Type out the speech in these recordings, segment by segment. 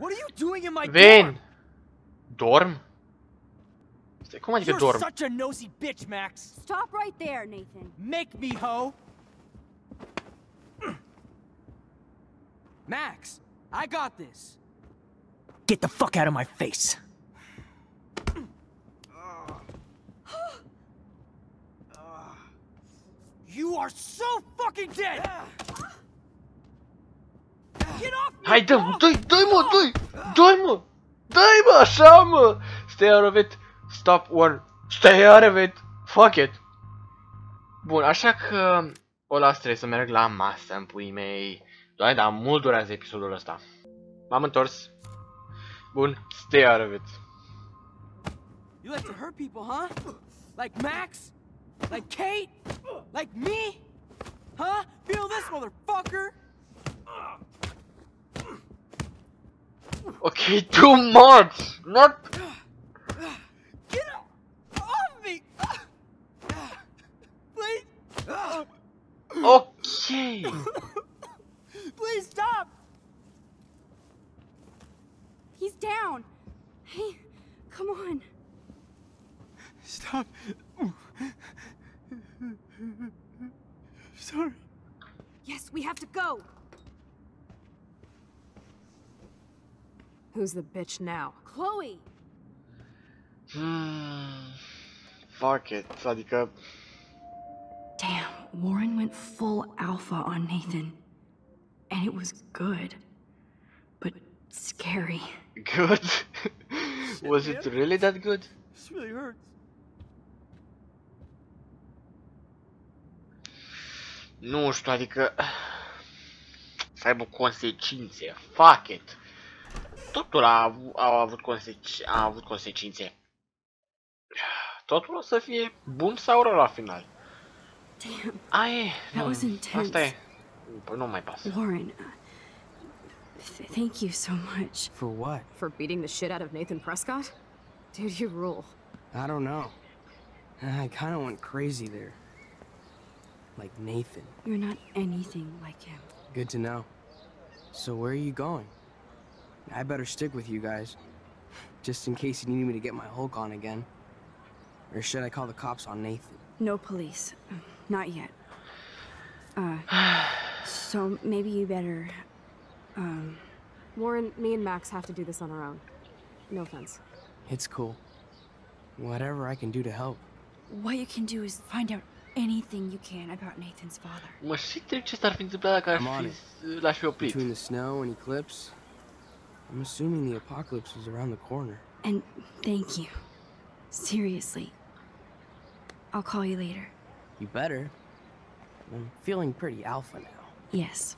What are you doing in my Vin! dorm? Dorm? Stai, cum adică You're dorm? such a nosy bitch, Max. Stop right there, Nathan. Make me, ho. Max, I got this. Get the fuck out of my face. You are so fucking dead! Get off me! Hai, dă-mă, dog! dă-i, dă-i, mă, dă-i! Dă-i, mă! Dă-i, mă, așa, mă! Stay out of it. Stop one. Stay out of it. Fuck it. Bun, așa că um, o las trebuie să merg la masă în puii mei. Doamne, dar mult durează episodul ăsta. M-am întors. Bun, stay out of it. You like to hurt people, huh? Like Max? Like Kate? Like me? Huh? Feel this, motherfucker! Ok, too much! Not... Get off me! Please! Ok! Please stop! He's down. Hey, come on. Stop. Sorry. Yes, we have to go. Who's the bitch now? Chloe. Hmm... Fuck it. Adică... Damn, Warren went full alpha on Nathan. And it was good. But scary. Good? Was it really that good? This really hurts. Nu știu, adică... Să aibă consecințe. Fuck it. Totul a, avu- a, avut a avut consecințe. Totul o să fie bun sau rău la final. Damn, A, e. Nu. Asta e. Păi nu mai pasă. Warren. uh, thank you so much. For what? For beating the shit out of Nathan Prescott? Dude, you rule. I don't know. I kind of went crazy there. Like Nathan. You're not anything like him. Good to know. So where are you going? I better stick with you guys. Just in case you need me to get my Hulk on again. Or should I call the cops on Nathan? No police. Not yet. Uh, so maybe you better, um, Warren, me and Max have to do this on our own. No offense. It's cool. Whatever I can do to help. what you can do is find out anything you can about Nathan's father. Mă, și ce s-ar fi întâmplat dacă aș I'm on fi, l-aș fi oprit? Between the snow and eclipse, I'm assuming the apocalypse is around the corner. And thank you. Seriously. I'll call you later. You better. I'm feeling pretty alpha now. Yes,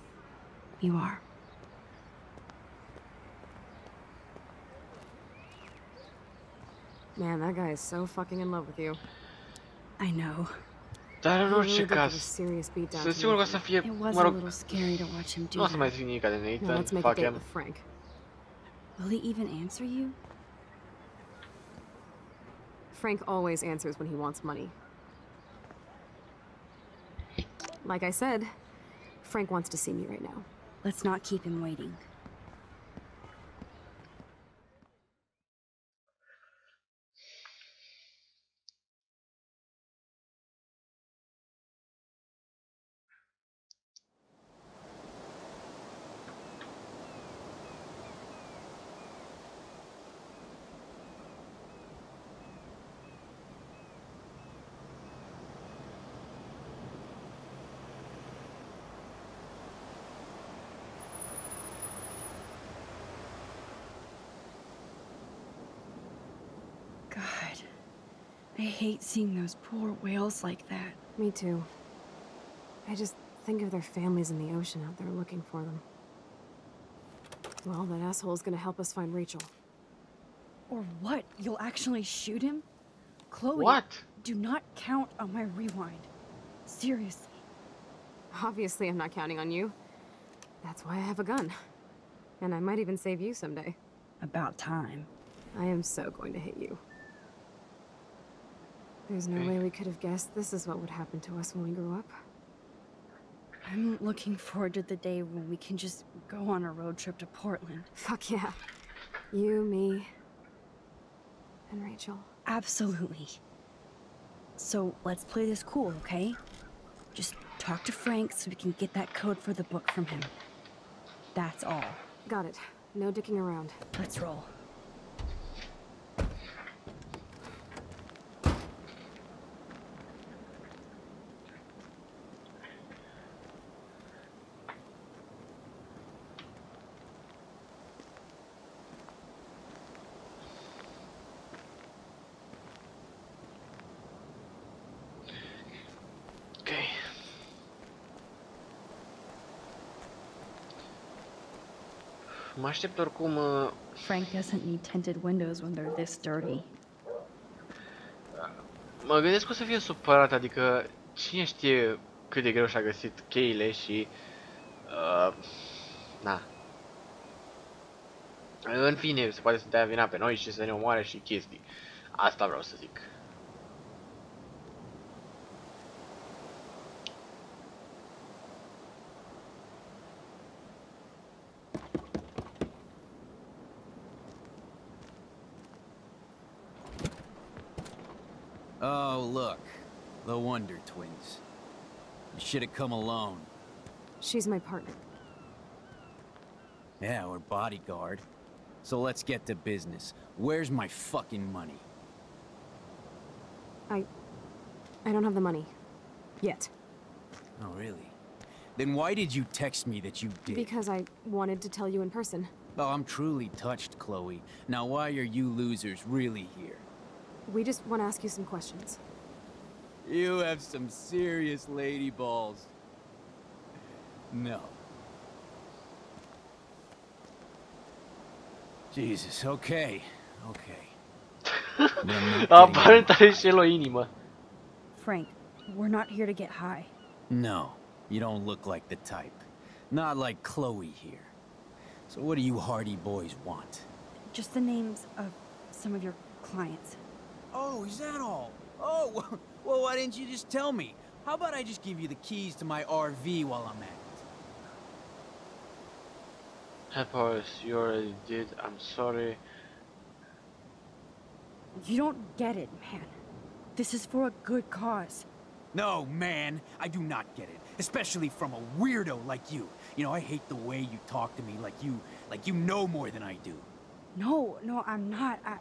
you are. Man, that guy is so fucking in love with you. I know. Dar în He orice really did give a caz, serious beatdown sunt to sigur că o să It was mă a little scary to watch him do nu o să mai that. zic nimic de Now Nathan, let's make a fuck date him. with Frank. Will he even answer you? Frank always answers when he wants money. Like I said, Frank wants to see me right now. Let's not keep him waiting. God, I hate seeing those poor whales like that. Me too. I just think of their families in the ocean out there looking for them. Well, that asshole's gonna help us find Rachel. Or what? You'll actually shoot him? Chloe, What? do not count on my rewind. Seriously. Obviously, I'm not counting on you. That's why I have a gun. And I might even save you someday. About time. I am so going to hit you. There's no Okay. way we could have guessed this is what would happen to us when we grew up. I'm looking forward to the day when we can just go on a road trip to Portland. Fuck yeah. You, me, and Rachel. Absolutely. So let's play this cool, okay? Just talk to Frank so we can get that code for the book from him. That's all. Got it. No dicking around. Let's roll. Mă aștept oricum... uh, Frank doesn't need tinted windows when they're this dirty. Mă gândesc că o să fie supărat, adică cine știe cât de greu și-a găsit cheile și... Uh, na. În fine, se poate să dea vina pe noi și să ne omoare și chestii. Asta vreau să zic. Should have come alone. She's my partner. Yeah, or bodyguard. So let's get to business. Where's my fucking money? I... I don't have the money. Yet. Oh, really? Then why did you text me that you did? Because I wanted to tell you in person. Oh, I'm truly touched, Chloe. Now why are you losers really here? We just want to ask you some questions. You have some serious lady balls. No. Jesus, okay. Okay. But I'm not getting Aparent are și el o inimă. Frank, we're not here to get high. No, you don't look like the type. Not like Chloe here. So what do you hardy boys want? Just the names of some of your clients. Oh, is that all? Oh, well, why didn't you just tell me? How about I just give you the keys to my RV while I'm at it? Help us, you already did, I'm sorry. You don't get it, man. This is for a good cause. No, man, I do not get it. Especially from a weirdo like you. You know, I hate the way you talk to me like you, like you know more than I do. No, no, I'm not. I, I...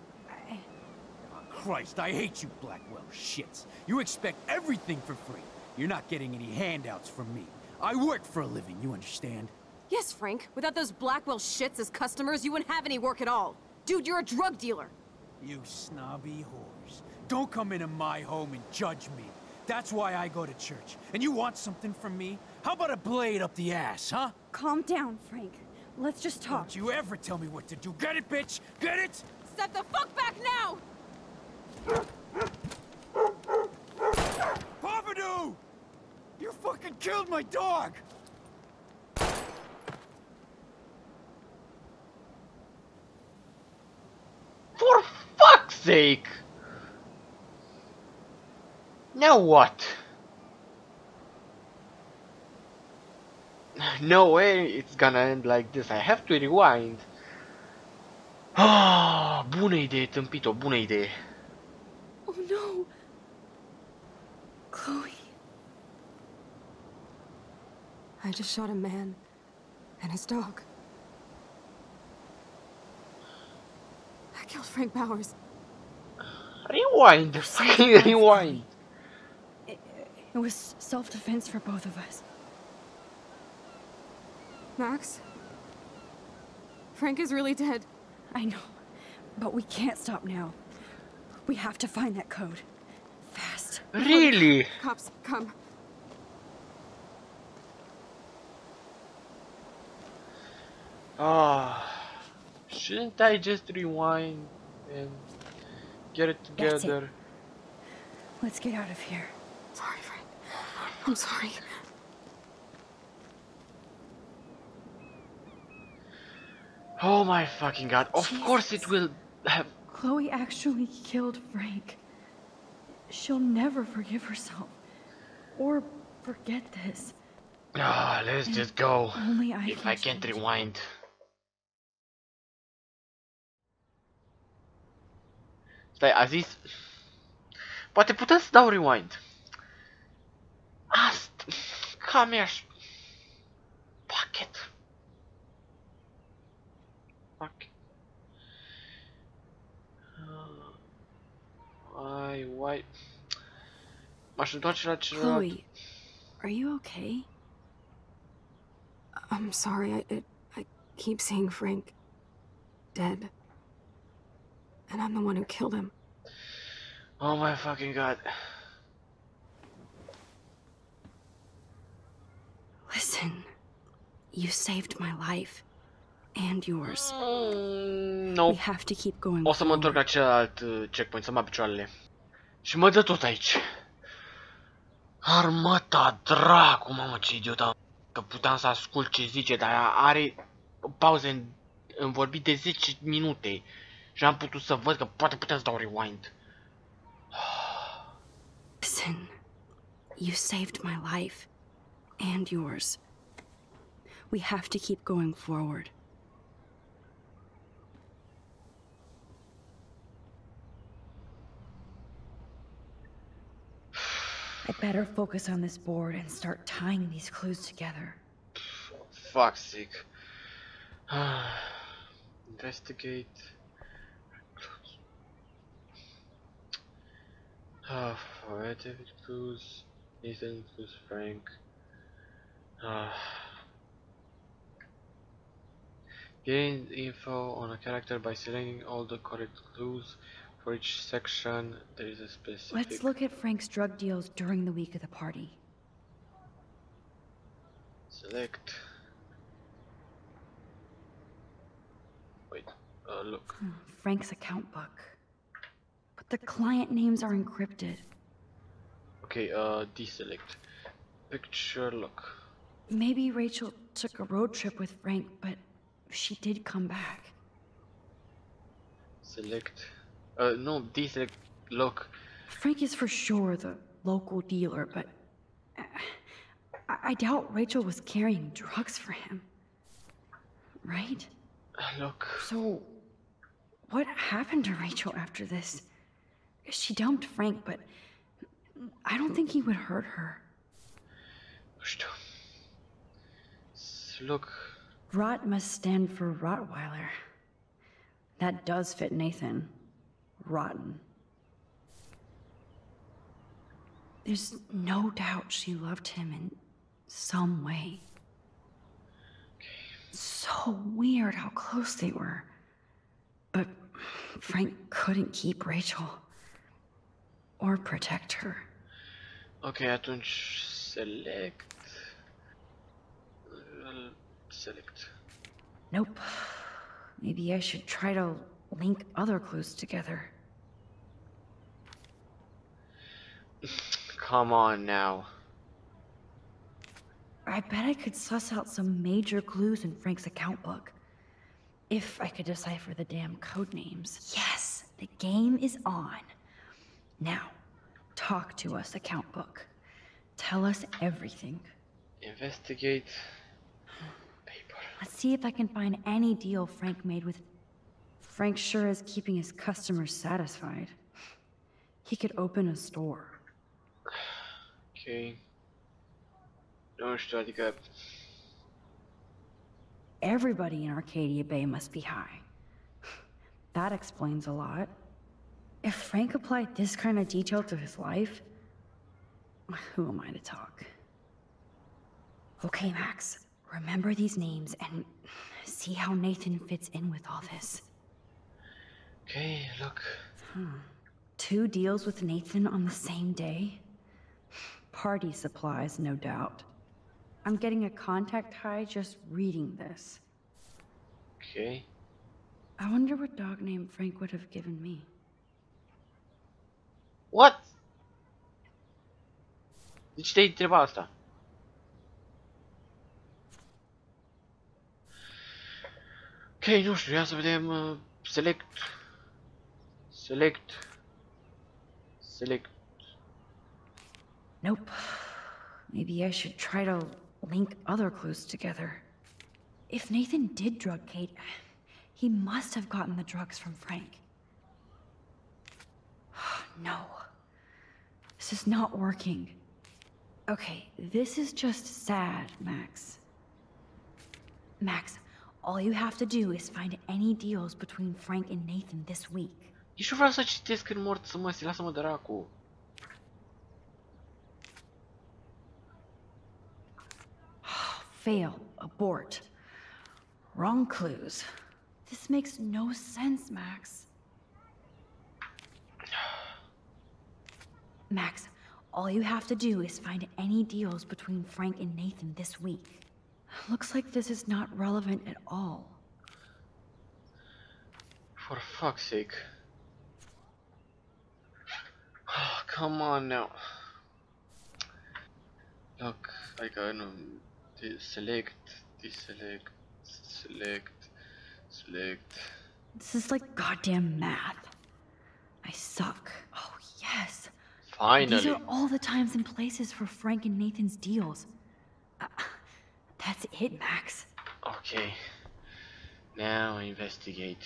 Christ, I hate you Blackwell shits. You expect everything for free. You're not getting any handouts from me. I work for a living, you understand? Yes, Frank. Without those Blackwell shits as customers, you wouldn't have any work at all. Dude, you're a drug dealer. You snobby whores. Don't come into my home and judge me. That's why I go to church. And you want something from me? How about a blade up the ass, huh? Calm down, Frank. Let's just talk. Don't you ever tell me what to do. Get it, bitch? Get it? Step the fuck back now! Pompidou! You fucking killed my dog! For fuck's sake! Now what? No way it's gonna end like this. I have to rewind. Ah, bună idee, tâmpit-o, bună idee. Oh no! Chloe. I just shot a man and his dog. I killed Frank Powers. Rewind, fucking rewind. It, it was self-defense for both of us. Max? Frank is really dead. I know, but we can't stop now. We have to find that code. Fast. Really? Cops, come. Ah, shouldn't I just rewind and get it That's it. together? Let's get out of here. Sorry, Frank. I'm sorry. Oh my fucking god! Of course it will have. Chloe actually killed Frank. She'll never forgive herself. Or forget this. Ah, let's just go. Only I If can I can't change. rewind. Stai, a zis... Poate putem să dau rewind. Asta... Cam aș... Packet. Packet. Ai, why... M-aș întoarce la celălalt. Chloe, are you okay? I'm sorry, I, I keep seeing Frank dead. And I'm the one who killed him. Oh my fucking god. Listen, you saved my life. And yours. Mm, We nope. have to keep going O să mă întorc la forward. celălalt uh, checkpoint, să mă picioarele. Și mă dă tot aici. Armata dracu, mamă ce idiot am. Că puteam să ascult ce zice, dar are pauze în, în vorbit de 10 minute. Și am putut să văd că poate putem să dau rewind. Listen, you saved my life. And yours. We have to keep going forward. I better focus on this board and start tying these clues together. Fuck's sake. Investigate. Uh, alright, David Cruz. Ethan Cruz Frank. Uh, gain info on a character by selecting all the correct clues. For each section, there is a specific. Let's look at Frank's drug deals during the week of the party. Select. Wait, uh, look. Frank's account book. The client names are encrypted. Okay, uh, deselect. Picture look. Maybe Rachel took a road trip with Frank, but she did come back. Select. Uh, no, deselect look. Frank is for sure the local dealer, but uh, I, I doubt Rachel was carrying drugs for him. Right? Look. So, what happened to Rachel after this? She dumped Frank, but I don't think he would hurt her. Look. Rot must stand for Rottweiler. That does fit Nathan. Rotten. There's no doubt she loved him in some way. So weird how close they were. But Frank couldn't keep Rachel. Or protect her. Ok, atunci select. Uh, Select. Nope. Maybe I should try to link other clues together. Come on now. I bet I could suss out some major clues in Frank's account book. If I could decipher the damn code names. Yes, the game is on. Now, talk to us, account book. Tell us everything. Investigate. Paper. Let's see if I can find any deal Frank made with. Frank sure is keeping his customers satisfied. He could open a store. Ok. Nu știu, adică... Everybody in Arcadia Bay must be high. That explains a lot. If Frank applied this kind of detail to his life, who am I to talk? Okay, Max, remember these names and see how Nathan fits in with all this. Ok, look. Hmm. Two deals with Nathan on the same day? Party supplies, no doubt. I'm getting a contact high just reading this. Ok. I wonder what dog name Frank would have given me. What? De ce te-ai întrebat asta? Ok, nu știu, ia să vedem... Uh, select. Select. Select. Nope. Maybe I should try to link other clues together. If Nathan did drug Kate, he must have gotten the drugs from Frank. No. This is not working. Okay, this is just sad, Max. Max, all you have to do is find any deals between Frank and Nathan this week. Nici nu vreau să citesc în mort să mă, lasă-mă dracu. Fail. Abort. Wrong clues. This makes no sense, Max. Max, all you have to do is find any deals between Frank and Nathan this week. Looks like this is not relevant at all. For fuck's sake. Oh, come on now. Look, adică um, nu... Select, deselect, select, select. This is like goddamn math. I suck. Oh, yes. These are all the times and places for Frank and Nathan's deals. Uh, that's it, Max. Okay. Now investigate.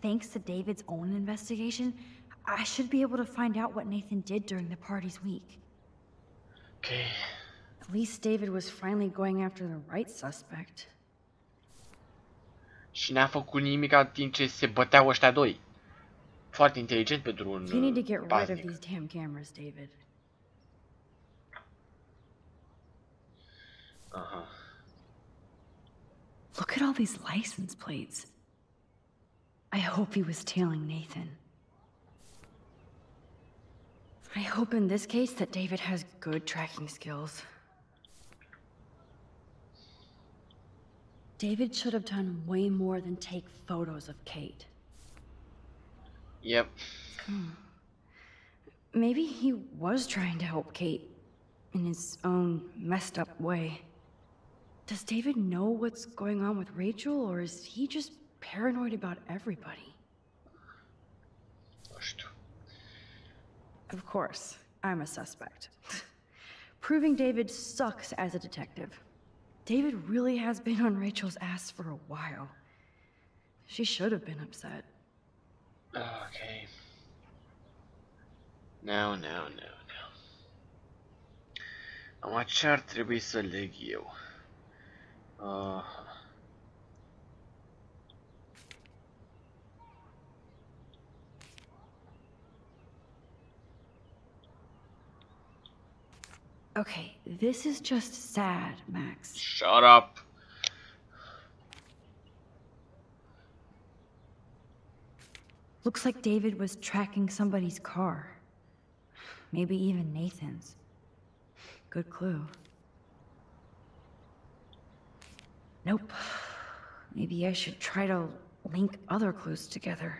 Thanks to David's own investigation, I should be able to find out what Nathan did during the party's week. Okay. At least David was finally going after the right suspect. Și n-a făcut nimic timp ce se băteau ăștia doi. Foarte inteligent pentru un You need to get rid of these damn cameras, David. Aha. Look at all these license plates. I hope he was tailing Nathan. I hope in this case that David has good tracking skills. David should have done way more than take photos of Kate. Yep. Hmm. Maybe he was trying to help Kate in his own messed up way. Does David know what's going on with Rachel, or is he just paranoid about everybody? Of course, I'm a suspect. Proving David sucks as a detective. David really has been on Rachel's ass for a while. She should have been upset. Okay. Now, now, now, now. Acum ce ar trebui să leg eu? Uh, Okay, this is just sad, Max. shut up! Looks like David was tracking somebody's car. Maybe even Nathan's. Good clue. Nope. Maybe I should try to link other clues together.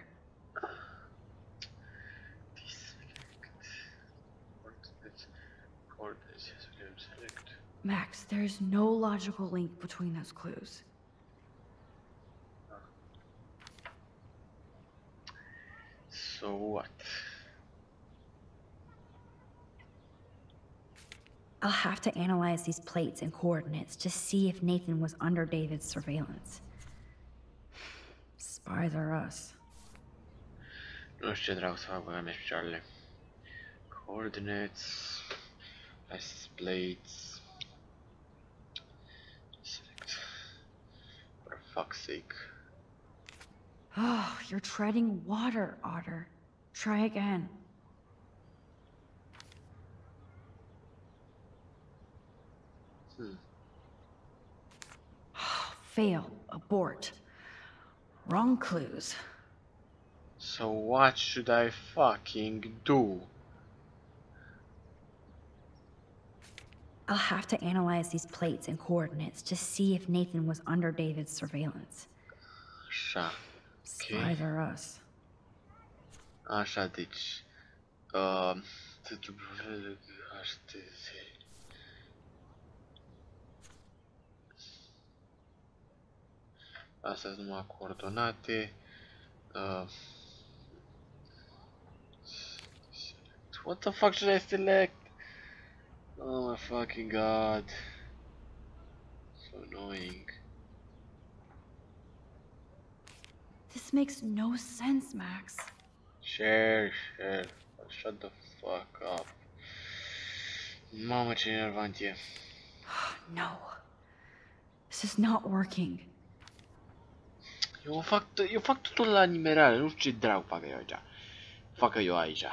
Max, there's no logical link between those clues. So what? I'll have to analyze these plates and coordinates to see if Nathan was under David's surveillance. Spies are us. Nu știu ce dracu să fac băga mea și picioarele. Coordinates. License plates. Select. For fuck's sake. Oh, you're treading water, Otter. Try again. Hmm. Fail. Abort. Wrong clues. So what should I fucking do? I'll have to analyze these plates and coordinates to see if Nathan was under David's surveillance. Așa. Spies are us. Așa, deci... Uh, HTC. Astea sunt numai coordonate. Uh, what the fuck should I select? Oh my fucking god. So annoying. This makes no sense, Max. Share, share. Shut the fuck up. Mamă, ce e. No. This is not working. Eu fac, eu fac totul la nimerare, nu știu ce dracu fac eu aici. Facă eu aici.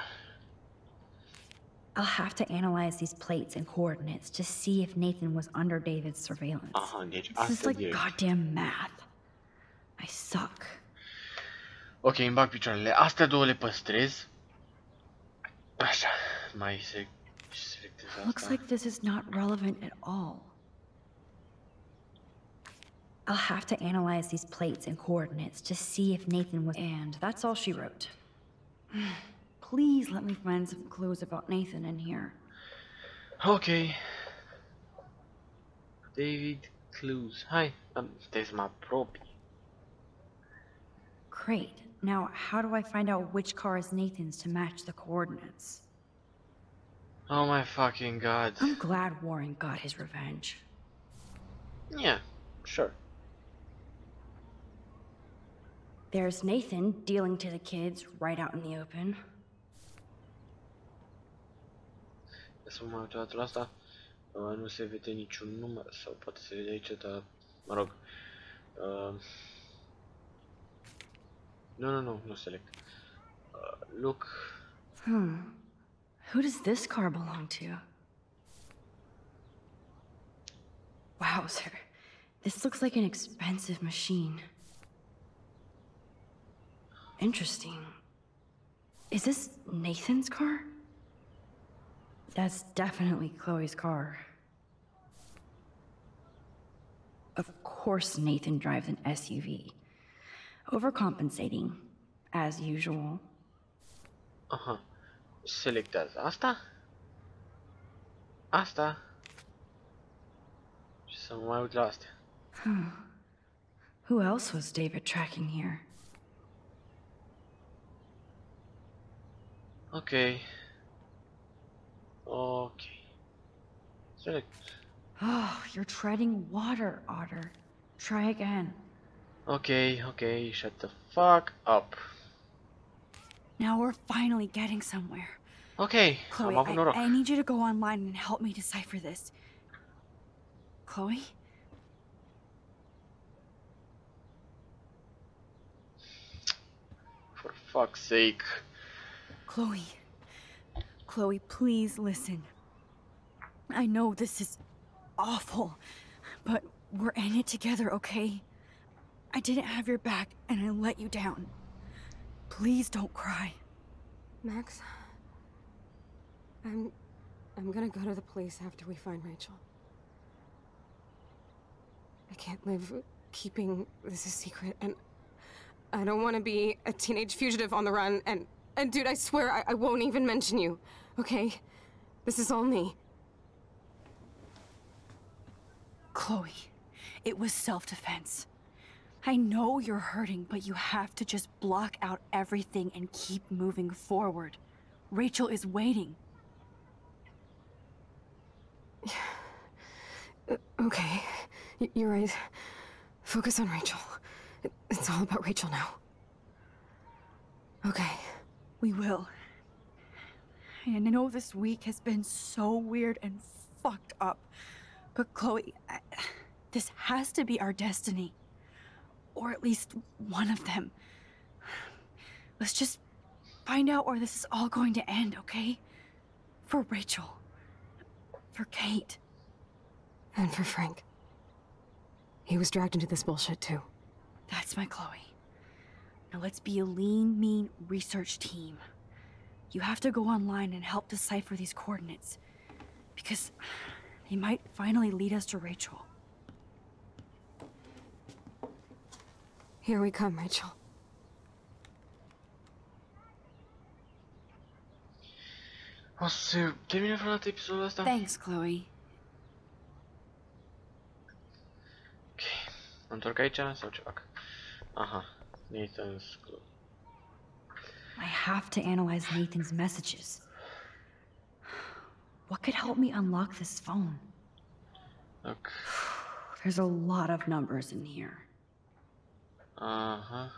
I'll have to analyze these plates and coordinates to see if Nathan was under David's surveillance. Aha, deci This is like direct. goddamn math. I suck. Ok, îmi bag picioarele. Astea două le păstrez. Așa, mai se selectez Looks like this is not relevant at all. I'll have to analyze these plates and coordinates to see if Nathan was. And that's all she wrote. Please let me find some clues about Nathan in here. Ok. David Clues. Hi, trebuie să mă apropii. Great. Now, how do I find out which car is Nathan's to match the coordinates? Oh my fucking god. I'm glad Warren got his revenge. Yeah, sure. There's Nathan dealing to the kids right out in the open. Să mă mai uit la asta. Uh, nu se vede niciun număr, sau poate se vede aici, dar, mă rog. Uh, nu, no, no, no select. Uh, look. Hmm. Who does this car belong to? Wowzer. This looks like an expensive machine. Interesting. Is this Nathan's car? That's definitely Chloe's car. Of course, Nathan drives an SUV. Overcompensating, as usual. Uh-huh. Aha. Selectează asta. Asta. Și să mă mai uit la astea. Who else was David tracking here? Ok. Ok. Select. Oh, you're treading water, Otter. Try again. Ok, ok, shut the fuck up. Now we're finally getting somewhere. Ok, Chloe, I. I need you to go online and help me decipher this. Chloe? For fuck's sake. Chloe. Chloe, please listen. I know this is awful, but we're in it together, okay? I didn't have your back and I let you down. Please don't cry. Max, I'm. I'm gonna go to the police after we find Rachel. I can't live keeping this a secret, and I don't want to be a teenage fugitive on the run. And and dude, I swear I, I won't even mention you. Okay, this is all me. Chloe, it was self defense. I know you're hurting, but you have to just block out everything and keep moving forward. Rachel is waiting. Okay, you're right. Focus on Rachel. It's all about Rachel now. Okay. We will. And I know this week has been so weird and fucked up. But Chloe, I, this has to be our destiny. Or at least one of them. Let's just find out where this is all going to end, okay? For Rachel. For Kate. And for Frank. He was dragged into this bullshit too. That's my Chloe. Now let's be a lean, mean research team. You have to go online and help decipher these coordinates. Because they might finally lead us to Rachel. Here we come, Rachel. O să termine vreodată episodul ăsta? Thanks, Chloe. Ok. Mă întorc aici sau ce fac? Aha. Nathan's Clue. I have to analyze Nathan's messages. What could help me unlock this phone? Ok. There's a lot of numbers in here. Aha.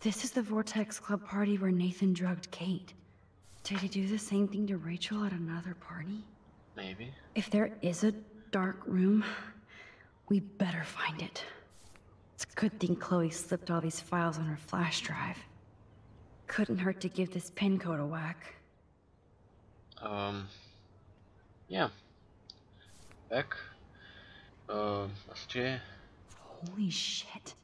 This is the Vortex Club party where Nathan drugged Kate. Did he do the same thing to Rachel at another party? Maybe. If there is a dark room, we better find it. It's a good thing Chloe slipped all these files on her flash drive. Couldn't hurt to give this pin code a whack. Um. Yeah. Back. Uh, e? Holy shit.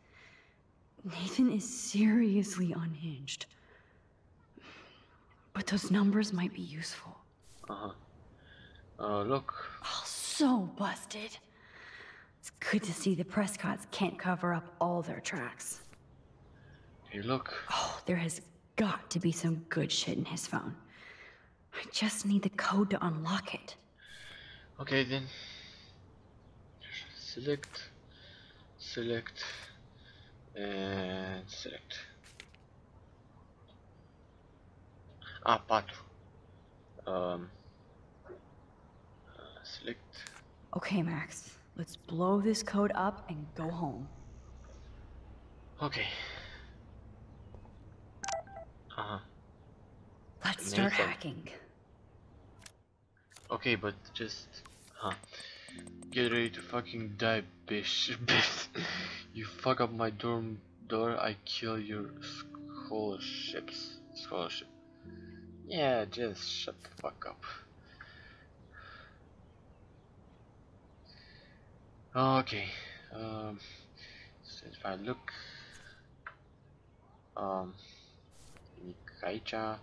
Nathan is seriously unhinged. But those numbers might be useful. Aha. Uh, look. Oh, so busted. It's good to see the Prescotts can't cover up all their tracks. Hey, look. Oh, there has got to be some good shit in his phone. I just need the code to unlock it. Okay then. Select. Select. And select. Ah, 4. Um. uh, select. Okay, Max. Let's blow this code up and go home. Okay. Uh-huh. Let's start hacking. Okay, but just... Huh. Get ready to fucking die, bitch. bitch. you fuck up my dorm door, I kill your scholarships. Scholarship. Yeah, just shut the fuck up. Okay. Um, so if I look... Um, nimic aici.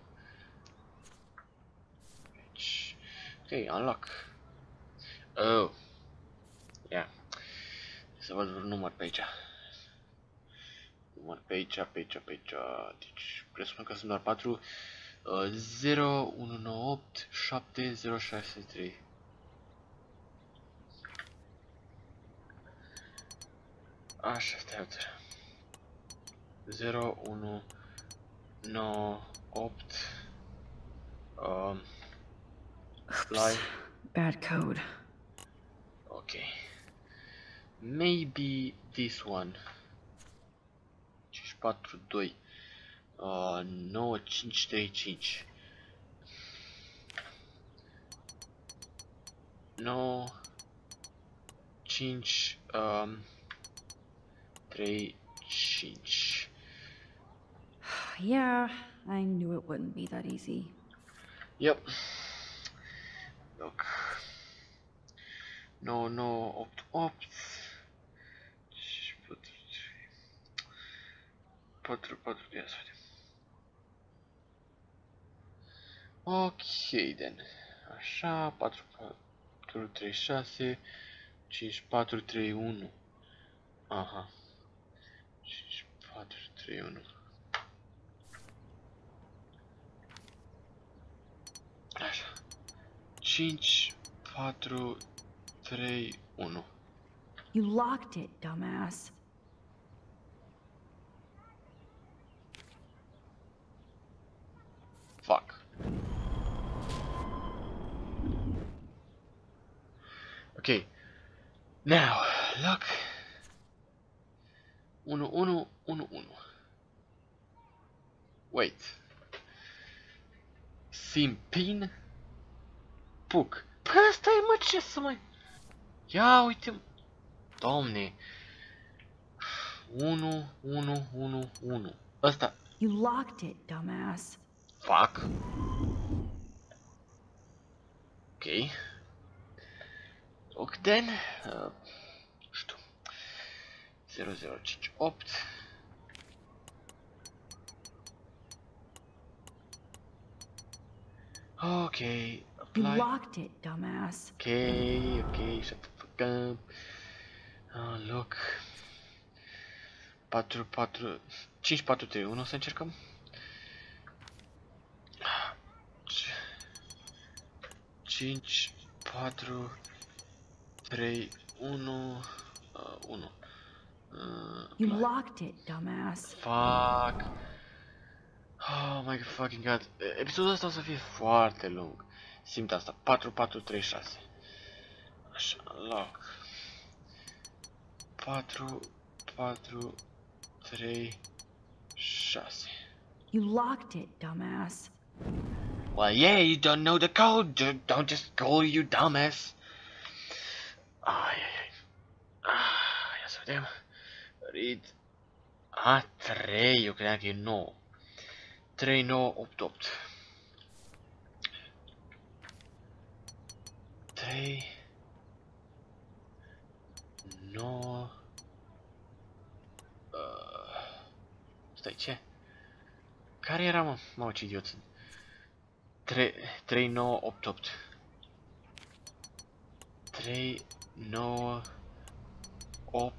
Aici. Ok, unlock. Oh. Ia. Să văd vreun număr pe aici. Număr pe aici, pe aici, pe aici. Deci, presupun că sunt doar 4. Uh, 0, 1, 9, 8, 7, 0, 6, 3. Așa, stai uite. 0, 1, 9, 8. Um, fly. Bad code. Okay. Maybe this one. 5, 4, 2. Uh, 9, 5, 3, 5. 9, 5, um, 3, 5. Yeah, I knew it wouldn't be that easy. Yep. Look. 9, 9, 8, 8. 4, 4, ia să vedem. Ok, then. Așa, 4, 4, 3, 6, 5, 4, 3, 1. Aha. 5, 4, 3, 1. Așa. 5, 4, 3, 1. You locked it, dumbass. Fuck. Okay. Now, look. Uno, uno, uno, uno. Wait. Simpin? Puc. Păi mă, ce să mai... Ia uite Domne. 1, 1, 1, 1. Ăsta. You locked it, dumbass. Fuck. Ok. Octen. Uh, nu știu. 0058. Ok. You Apply. locked it, dumbass. Ok, ok, shut the fuck up. Uh, loc. 4, 4, 5, 4, 3, 1 să încercăm. 5, 4, 3, 1, uh, 1. Uh, You apply. locked it, dumbass. Fuck. Oh my fucking god. Episodul ăsta o să fie foarte lung. Simt asta. 4, 4, 3, 6. Așa, loc. 4, 4, 3, 6. You locked it, dumbass. Well, yeah, you don't know the code. Ju- Don't just go, you dumbass. Ai, ai, ai. Ah, ia să vedem. Read. A, 3, eu credeam că e 9. 3, 9, 8, 8. 3 9 uh, Stai, ce? Care era, mă? Mă, ce idiot sunt. 3, 3, 9, 8, 8. 3, 9, 8,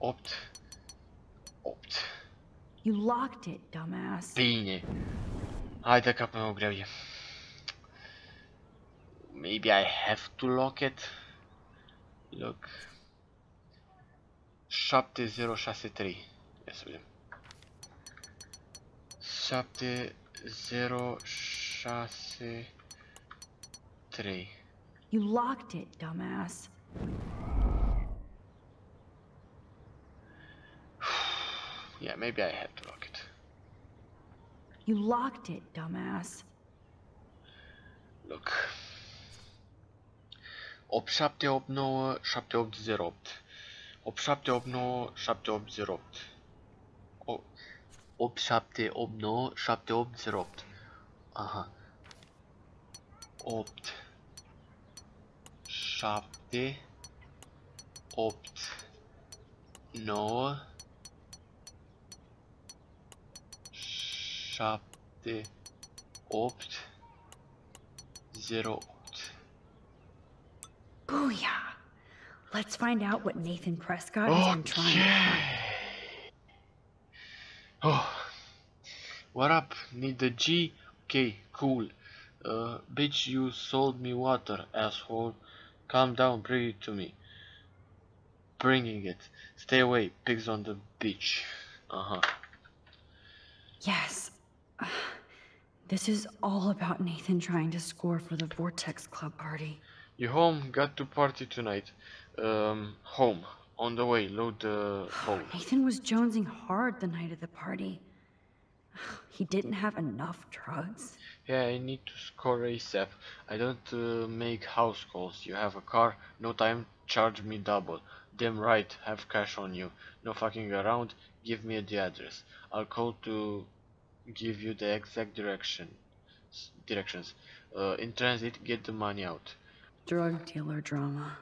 8, 8. You locked it, dumbass. Bine. Haide capul meu greu e. Maybe I have to lock it. Look. 7063. Ia să vedem. 706 3. You locked it, dumbass. yeah, maybe I had to lock it. You locked it, dumbass. Look. 8, 7, 8, 9, 7, 8, 0, 8. 7, 8, 9, 7, 8, 0, 879 78 Aha. 8 7 8 9 7 8 0 Booyah! Let's find out what Nathan Prescott okay. is trying to find. Oh, what up? Need the G? Okay, cool. Uh, bitch, you sold me water, asshole. Calm down, bring it to me. Bringing it. Stay away, pigs on the beach. Uh huh. Yes. This is all about Nathan trying to score for the Vortex Club party. You home? Got to party tonight. Um, home. On the way, load the phone. Nathan was jonesing hard the night of the party. He didn't have enough drugs. Yeah, I need to score ASAP. I don't uh, make house calls. You have a car, no time, charge me double. Damn right, have cash on you. No fucking around, give me the address. I'll call to give you the exact direction. Directions. Uh, in transit, get the money out. Drug dealer drama.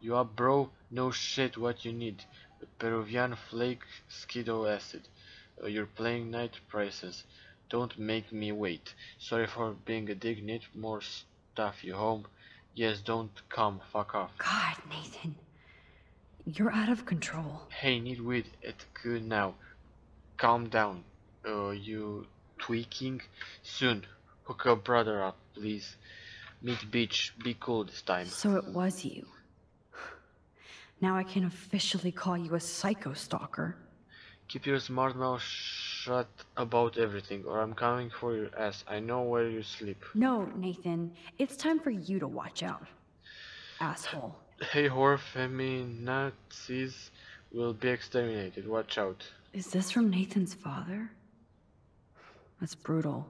You are bro, no shit what you need. Peruvian flake skido acid. Uh, you're playing night prices. Don't make me wait. Sorry for being a dick, need more stuff you home. Yes, don't come, fuck off. God, Nathan. You're out of control. Hey, need weed, it's good now. Calm down. Uh, you tweaking? Soon. Hook your brother up, please. Meet bitch, be cool this time. So it was you. Now I can officially call you a psycho stalker. Keep your smart mouth shut about everything, or I'm coming for your ass. I know where you sleep. No, Nathan. It's time for you to watch out. Asshole. Hey, whore feminazis will be exterminated. Watch out. Is this from Nathan's father? That's brutal.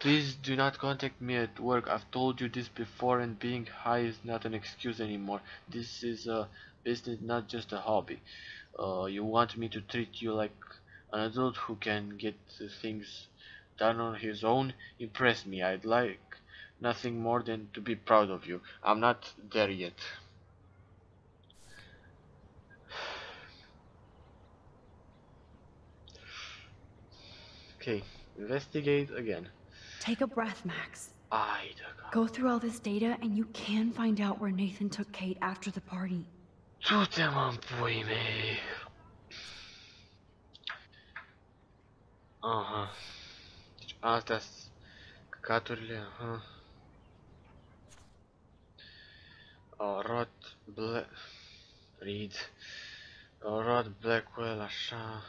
Please do not contact me at work. I've told you this before, and being high is not an excuse anymore. This is a business, not just a hobby. Uh, you want me to treat you like an adult who can get things done on his own? Impress me. I'd like nothing more than to be proud of you. I'm not there yet. Okay, investigate again. Take a breath, Max. I Go through all this data and you can find out where Nathan took Kate after the party. Mă pui mei. Aha. Astea sunt căcaturile, aha. Rod Black... Reed. Rod Blackwell, așa.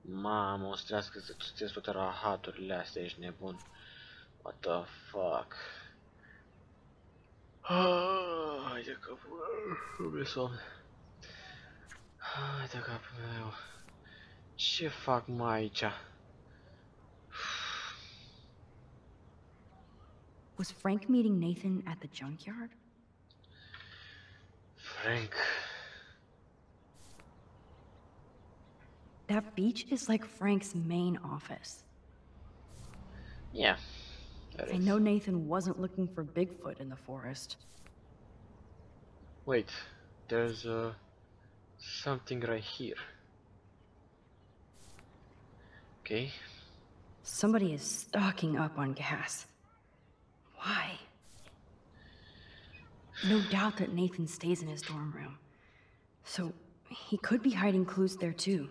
Mamă, o să trească să citesc toate rahaturile astea, ești nebun. What the fuck? Hai de capul meu. Mi somn. Hai de capul meu. Ce fac mai aici? Was Frank meeting Nathan at the junkyard? Frank. That beach is like Frank's main office. Yeah. I know Nathan wasn't looking for Bigfoot in the forest. Wait, there's uh, something right here. Okay. Somebody is stocking up on gas. Why? No doubt that Nathan stays in his dorm room. So he could be hiding clues there too.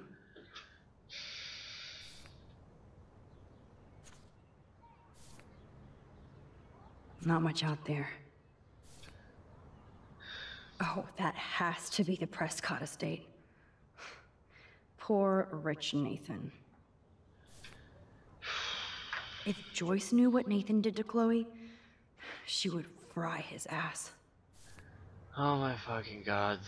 Not much out there. Oh, that has to be the Prescott estate. Poor rich Nathan. If Joyce knew what Nathan did to Chloe, she would fry his ass. Oh my fucking god.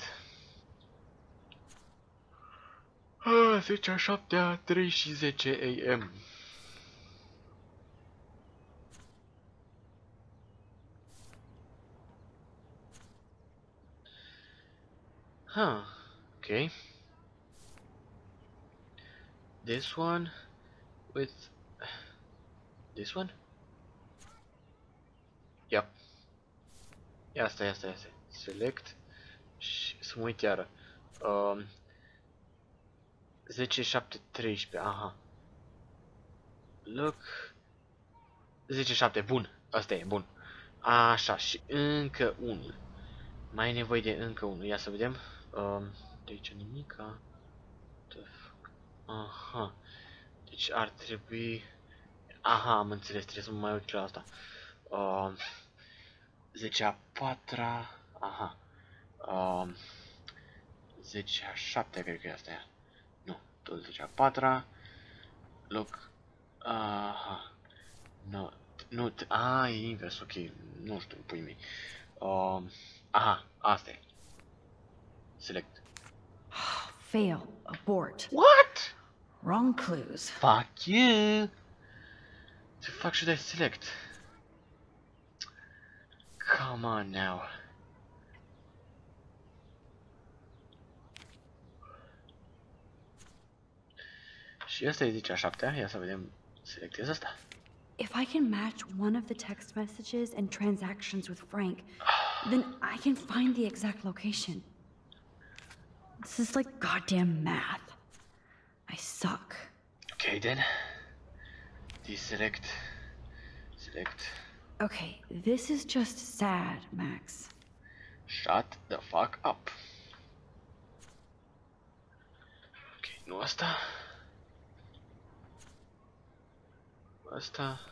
Ah, 10 7 3 și 10 AM. Huh, okay. This one with this one? Yep. Ia asta, ia asta, ia asta. Select și să mă uit iară. Um, 10, 7, 13, aha. Look. 10, 7, bun. Asta e, bun. Așa, și încă unul. Mai e nevoie de încă unul. Ia să vedem. Um, de aici nimica. The fuck? Aha. Deci ar trebui... Aha, am înțeles, trebuie să mă mai uit la asta. Um, 10 a 4 aha. Um, 10 a 7 cred că e asta ea. Nu, tot 10 a 4 Loc. Aha. No, nu, t- a, e invers, ok. Nu știu, pui mei. Um, aha, asta e. Select. Fail. Abort. What? Wrong clues. Fuck you! The fuck should I select? Come on now. Și asta e 10 a 7 ia să vedem, selectez asta. If I can match one of the text messages and transactions with Frank, then I can find the exact location. This is like goddamn math. I suck. Okay then. Deselect. Select. Okay, this is just sad, Max. Shut the fuck up. Ok, nu asta. Asta. Nu asta.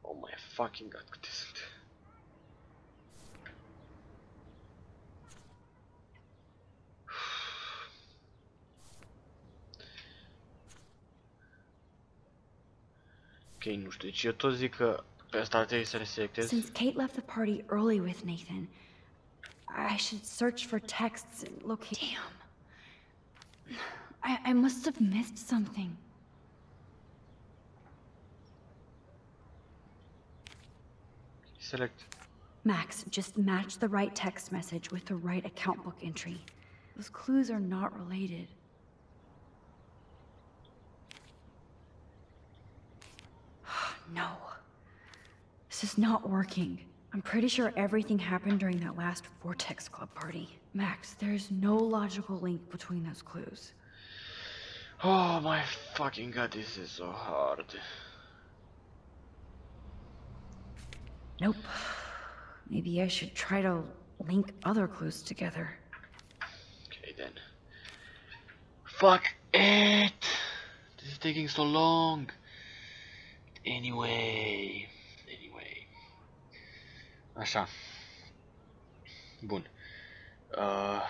Oh my fucking god, câte sunt. Ok, nu știu, deci eu tot zic că pe asta ar trebui să le selectez. Since Kate left the party early with Nathan, I should search for texts and locate. Damn. I, I must have missed something. Select. Max, just match the right text message with the right account book entry. Those clues are not related. no. This is not working. I'm pretty sure everything happened during that last Vortex Club party. Max, there's no logical link between those clues. Oh my fucking god, this is so hard. Nope. Maybe I should try to link other clues together. Okay then. Fuck it! This is taking so long. Anyway, anyway. Așa. Bun. Uh...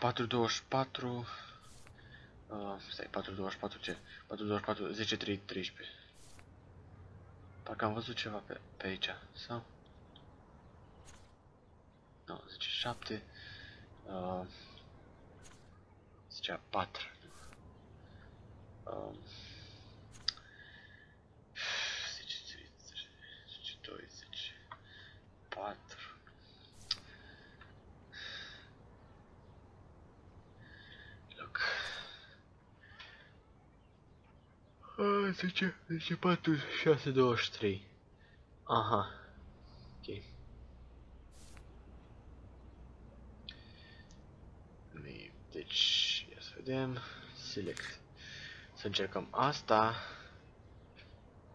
Patru douăzeci patru. Uh, stai, 424 ce? 424, 10, 3, 13. Parcă am văzut ceva pe, pe aici, sau? Nu, 10, 7. Uh, zicea 4. Um, 10, 13, 10, 20, 4. Look. Ah, 10, 10, 4, 6, 23. Aha. Ok. Deci, ia să vedem. Select. Să încercăm asta.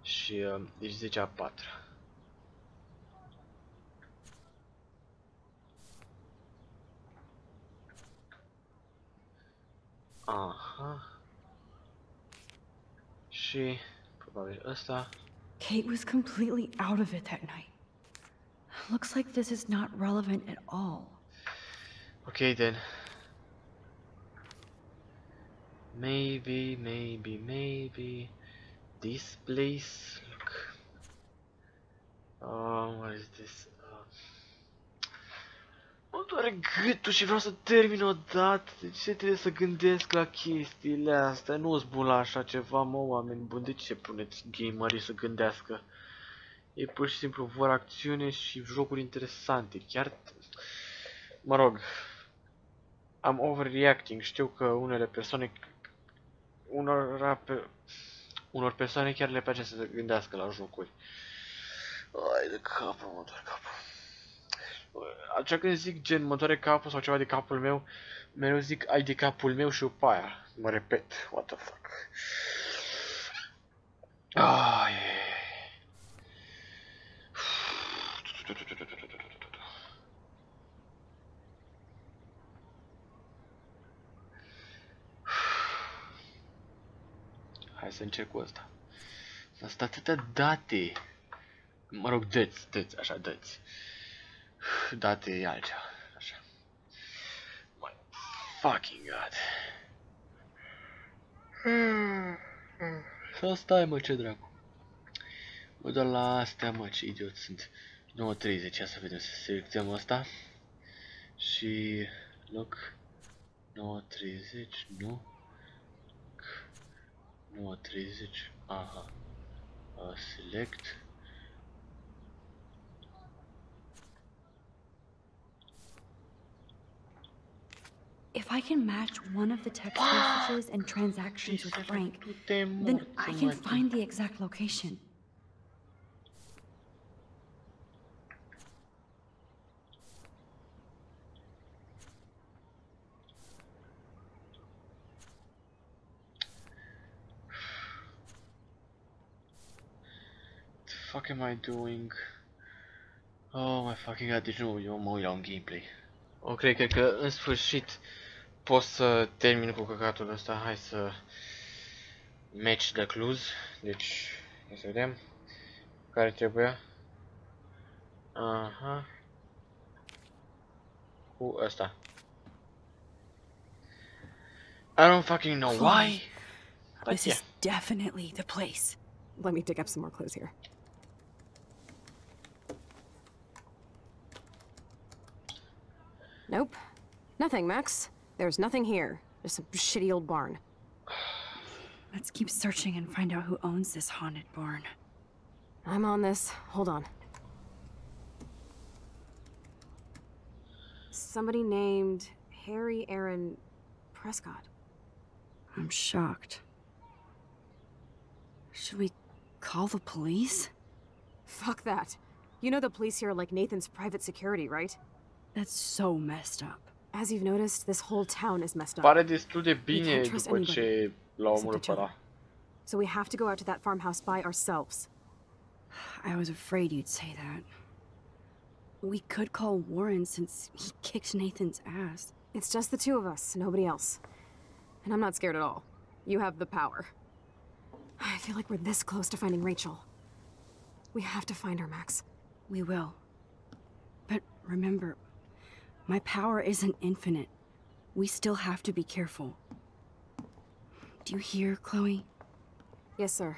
Și, uh, deci 10 a 4. Aha. Și, probabil ăsta. Kate was completely out of it that night. Looks like this is not relevant at all. Okay then. Maybe, maybe, maybe this place. Look. Oh, what is this? Uh, mă doare gâtul și vreau să termin odată. De ce trebuie să gândesc la chestiile astea? Nu sunt bun la așa ceva, mă, oameni buni. De ce puneți gamerii să gândească? Ei pur și simplu vor acțiune și jocuri interesante. Chiar... Mă rog, am overreacting. Știu că unele persoane unor, pe, unor persoane chiar le place să se gândească la jocuri. Ai de capul, mă doare capul. Așa când zic gen mă doare capul sau ceva de capul meu, mereu zic ai de capul meu și după aia. Mă repet, what the fuck. Ah, yeah. Hai să încerc cu asta. Sunt atâtea date. Mă rog, dăți, dăți, așa, dăți. Date e altceva, așa. My fucking god. Să stai, mă, ce dracu. Mă doar la astea, mă, ce idiot sunt. 9.30, ia să vedem, să selectăm asta. Și... Loc. 9.30, nu. 9.30, aha. Uh, select. If I can match one of the text messages and transactions with Frank, then I can find the exact location. The fuck am I doing? Oh my fucking god, deci nu, eu mă uit la un gameplay. Ok, cred că în sfârșit pot să termin cu căcatul ăsta. Hai să match the clues. Deci, să vedem care trebuie. Aha. Cu ăsta. I don't fucking know why. But This yeah. is definitely the place. Let me dig up some more clues here. Nope. Nothing, Max. There's nothing here. Just some shitty old barn. Let's keep searching and find out who owns this haunted barn. I'm on this. Hold on. Somebody named Harry Aaron Prescott. I'm shocked. Should we call the police? Fuck that. You know the police here are like Nathan's private security, right? That's so messed up. As you've noticed, this whole town is messed up. Pare destul de bine can't trust după ce l-a except omorât pe So we have to go out to that farmhouse by ourselves. I was afraid you'd say that. We could call Warren since he kicked Nathan's ass. It's just the two of us, nobody else. And I'm not scared at all. You have the power. I feel like we're this close to finding Rachel. We have to find her, Max. We will. But remember, my power isn't infinite. We still have to be careful. Do you hear, Chloe? Yes, sir.